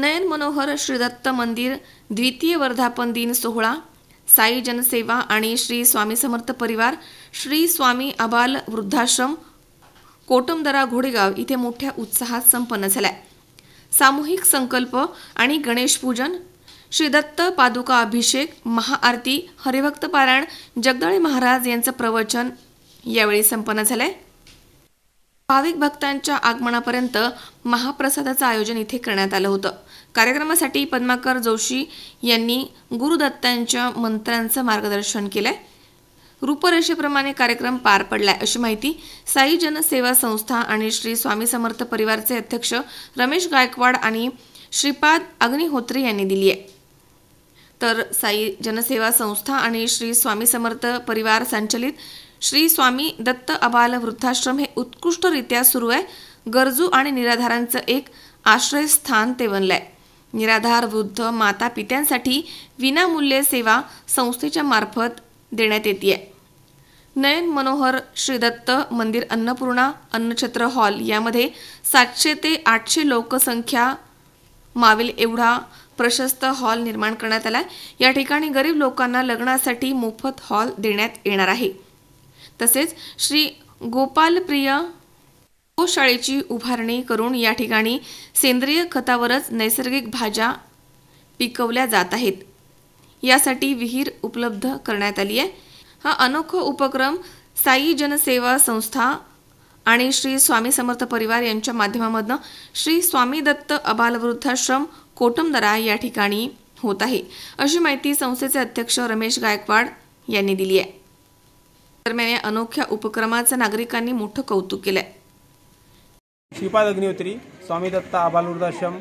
नयन मनोहर श्रीदत्त मंदिर द्वितीय वर्धापन दिन सोहळा साई जनसेवा आणि श्री स्वामी समर्थ परिवार श्री स्वामी अबाल वृद्धाश्रम कोटमदरा घोडेगाव इथे मोठ्या उत्साहात संपन्न झालाय. सामूहिक संकल्प आणि गणेश पूजन श्री दत्त पादुका अभिषेक महाआरती हरिभक्त पारायण जगदळे महाराज यांचं प्रवचन यावेळी संपन्न झालंय. भाविक भक्तांच्या आगमनापर्यंत महाप्रसादाचं आयोजन इथे करण्यात आलं होतं. कार्यक्रमासाठी पद्माकर जोशी यांनी गुरुदत्तांच्या मंत्रांचं मार्गदर्शन केलंय. रूपरेषेप्रमाणे कार्यक्रम पार पडलाय अशी माहिती साई जनसेवा संस्था आणि श्री स्वामी समर्थ परिवारचे अध्यक्ष रमेश गायकवाड आणि श्रीपाद अग्निहोत्री यांनी दिली आहे. तर साई जनसेवा संस्था आणि श्री स्वामी समर्थ परिवार संचलित श्री स्वामी दत्त अबाल वृद्धाश्रम हे उत्कृष्टरित्या सुरू आहे. गरजू आणि निराधारांचं एक आश्रयस्थान ते बनलंय. निराधार वृद्ध माता पित्यांसाठी विनामूल्य सेवा संस्थेच्या मार्फत देण्यात येते नयन मनोहर श्री दत्त मंदिर अन्नपूर्णा अन्नछत्र हॉल यामध्ये सातशे ते आठशे लोकसंख्या मावेल एवढा प्रशस्त हॉल निर्माण करण्यात आला या ठिकाणी गरीब लोकांना लग्नासाठी मोफत हॉल देण्यात येणार आहे. तसेच श्री गोपालप्रिय गोशाळेची उभारणी करून या ठिकाणी सेंद्रिय खतावरच नैसर्गिक भाज्या पिकवल्या जात आहेत. यासाठी विहीर उपलब्ध करण्यात आली आहे. हा अनोखा उपक्रम साई जनसेवा संस्था आणि श्री स्वामी समर्थ परिवार यांच्या माध्यमामधनं श्री स्वामी दत्त अबालवृद्धाश्रम कोटमदरा या ठिकाणी होत आहे. अशी माहिती संस्थेचे अध्यक्ष रमेश गायकवाड यांनी दिली आहे. दरम्यान या अनोख्या उपक्रमाचं नागरिकांनी मोठं कौतुक केलंय. श्रीपाद अग्निहोत्री स्वामी दत्त आबालवृद्धाश्रम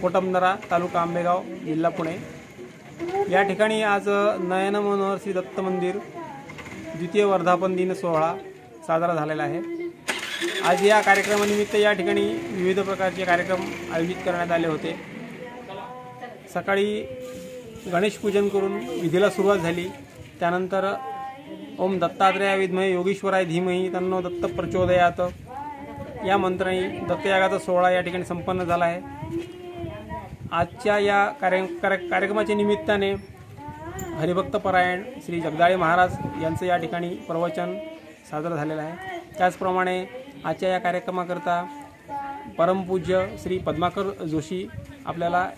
कोटमनरा तालुका आंबेगाव जिल्हा पुणे. या ठिकाणी आज नयन मनोहर श्री दत्त मंदिर द्वितीय वर्धापन दिन सोहळा साजरा झालेला आहे. आज या कार्यक्रमानिमित्त या ठिकाणी विविध प्रकारचे कार्यक्रम आयोजित करण्यात आले होते. सकाळी गणेश पूजन करून विधीला सुरुवात झाली. त्यानंतर ओम दत्तात्रया विद्महे योगेश्वराय धीमही तन्नो दत्त प्रचोदयात. या मंत्राने दत्तयागाचा सोहळा या ठिकाणी संपन्न झाला आहे. आजच्या या कार्य कार्य- कार्यक्रमाच्या निमित्ताने हरिभक्त परायण श्री जगदाळे महाराज यांचं या ठिकाणी प्रवचन साजरं झालेलं आहे. त्याचप्रमाणे आजच्या या कार्यक्रमाकरता परमपूज्य श्री पद्माकर जोशी आपल्याला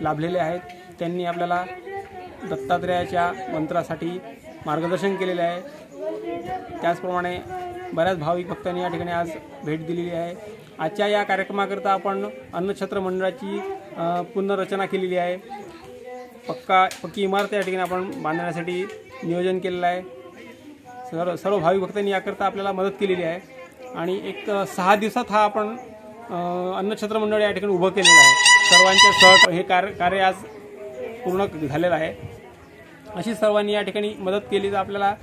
लाभलेले आहेत. त्यांनी आपल्याला दत्तात्रेयाच्या मंत्रासाठी मार्गदर्शन केलेलं आहे. त्याचप्रमाणे बऱ्याच भाविक भक्तांनी या ठिकाणी आज भेट दिलेली आहे. आजच्या या कार्यक्रमाकरता आपण अन्नछत्र मंडळाची पुनर्रचना केलेली आहे. पक्का पक्की इमारत या ठिकाणी आपण बांधण्यासाठी नियोजन केलेलं आहे. सर्व सर्व भाविक भक्तांनी याकरता आपल्याला मदत केलेली आहे. आणि एक सहा दिवसात हा आपण अन्नछत्र मंडळ या ठिकाणी उभं केलेलं आहे. सर्वांच्या सह हे कार्य कार्य आज पूर्ण झालेलं आहे. अशी सर्वांनी या ठिकाणी मदत केली तर आपल्याला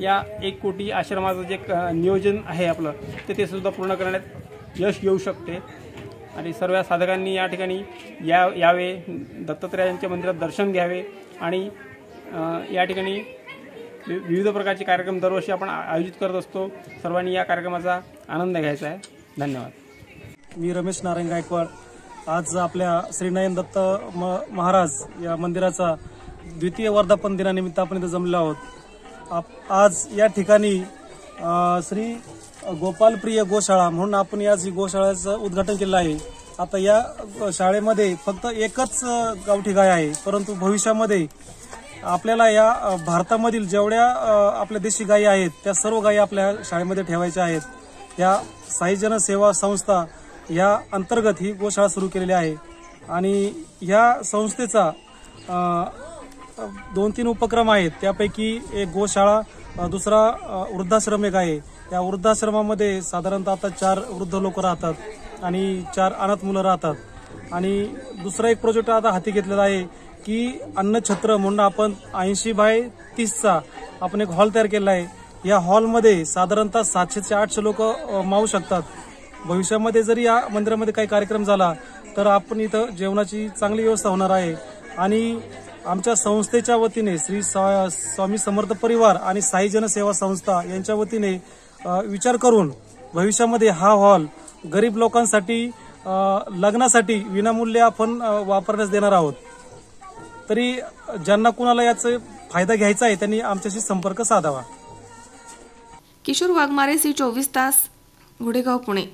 या एक कोटी आश्रमाचं जे क- नियोजन आहे आपलं ते ते सुद्धा पूर्ण करण्यात यश येऊ शकते. आणि सर्व साधकांनी या ठिकाणी या यावे दत्तात्रयांच्या मंदिरात दर्शन घ्यावे आणि या ठिकाणी वि- विविध प्रकारचे कार्यक्रम दरवर्षी आपण आयोजित करत असतो. सर्वांनी या कार्यक्रमाचा आनंद घ्यायचा आहे. धन्यवाद. मी रमेश नारायण गायकवाड. आज आपल्या श्रीनयन दत्त म- महाराज या मंदिराचा द्वितीय वर्धापन दिनानिमित्त आपण इथं जमलो आहोत. आप- आज या ठिकाणी श्री गोपालप्रिय गोशाळा म्हणून आपण आज ही गोशाळाचं उद्घाटन केलं आहे. आता या शाळेमध्ये फक्त एकच गावठी गाय आहे परंतु भविष्यामध्ये आपल्याला या भारतामधील जेवढ्या आपल्या देशी गायी आहेत त्या सर्व गायी आपल्या शाळेमध्ये ठेवायच्या आहेत. या साईजन सेवा संस्था या अंतर्गत ही गोशाळा सुरू केलेली आहे. आणि ह्या संस्थेचा दोन तीन उपक्रम आहेत. त्यापैकी एक गोशाळा दुसरा वृद्धाश्रम एक आहे. या वृद्धाश्रमामध्ये साधारणतः आता चार वृद्ध लोक राहतात आणि चार अनाथ मुलं राहतात. आणि दुसरा एक प्रोजेक्ट आता हाती घेतलेला आहे की अन्नछत्र म्हणून आपण ऐंशी बाय तीसचा आपण एक हॉल तयार केला आहे. या हॉलमध्ये साधारणतः सातशे ते आठशे लोक मावू शकतात. भविष्यामध्ये जरी या मंदिरामध्ये काही कार्यक्रम झाला तर आपण इथं जेवणाची चांगली व्यवस्था होणार आहे. आणि आमच्या संस्थेच्या वतीने श्री स्वामी समर्थ परिवार आणि साई जनसेवा संस्था यांच्या वतीने विचार करून भविष्यामध्ये हा हॉल गरीब लोकांसाठी लग्नासाठी विनामूल्य आपण वापरण्यास देणार आहोत. तरी ज्यांना कुणाला याचा फायदा घ्यायचा आहे त्यांनी आमच्याशी संपर्क साधावा. किशोर वाघमारे सी चोवीस तास घोडेगाव पुणे.